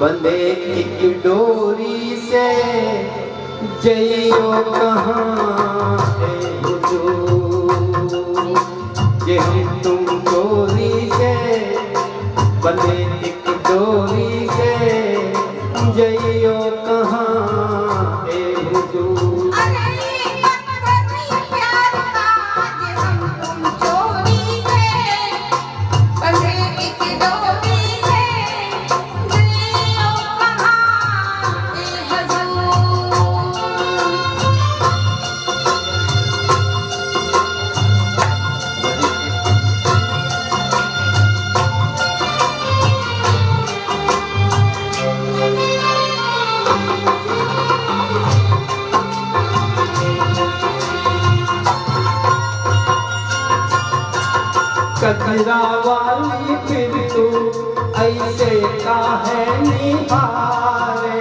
बंदे एक डोरी से, जइयो कहाँ तुम डोरी से, बंदे एक डोरी से, जइयो कहाँ हे कचरा वाली फिर तू ऐसे काहे निहारे?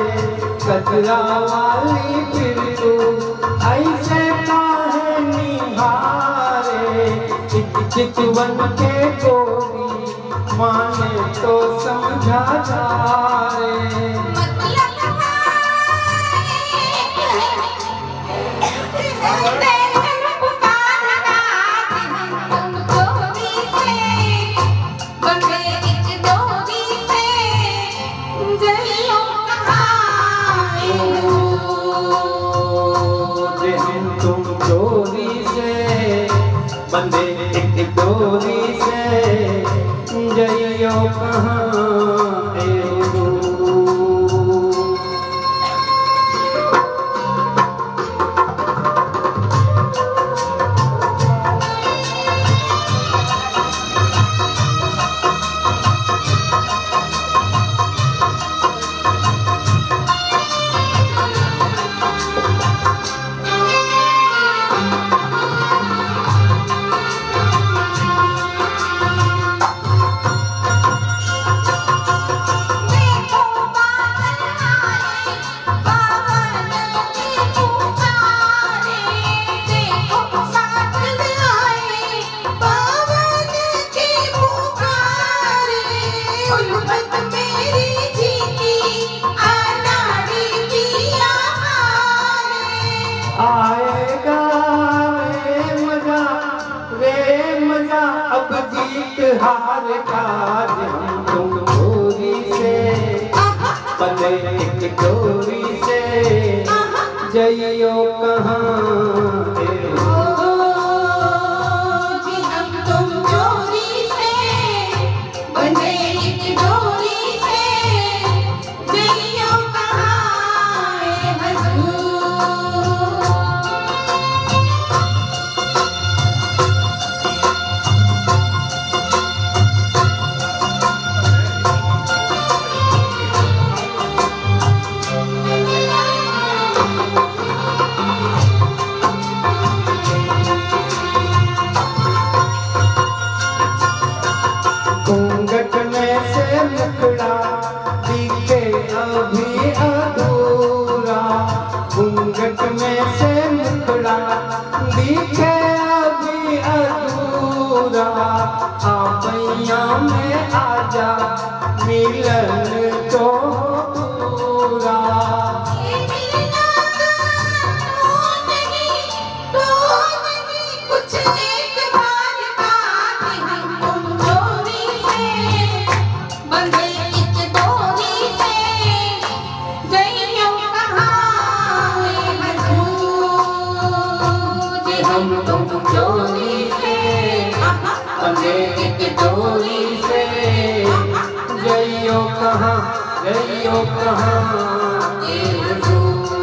कचरा वाली फिर तू ऐसे काहे निहारे? चित चितवन के गोरी माने तो समझा जा बंदे डोरी से जइयो कहाँ? हार का हम तुम डोरी से पते डोरी से जइयो कहाँ आपैया में आजा मिलन तो पूरा। हम तुम चोरी एक डोरी से। जियो कहाँ ए हजूर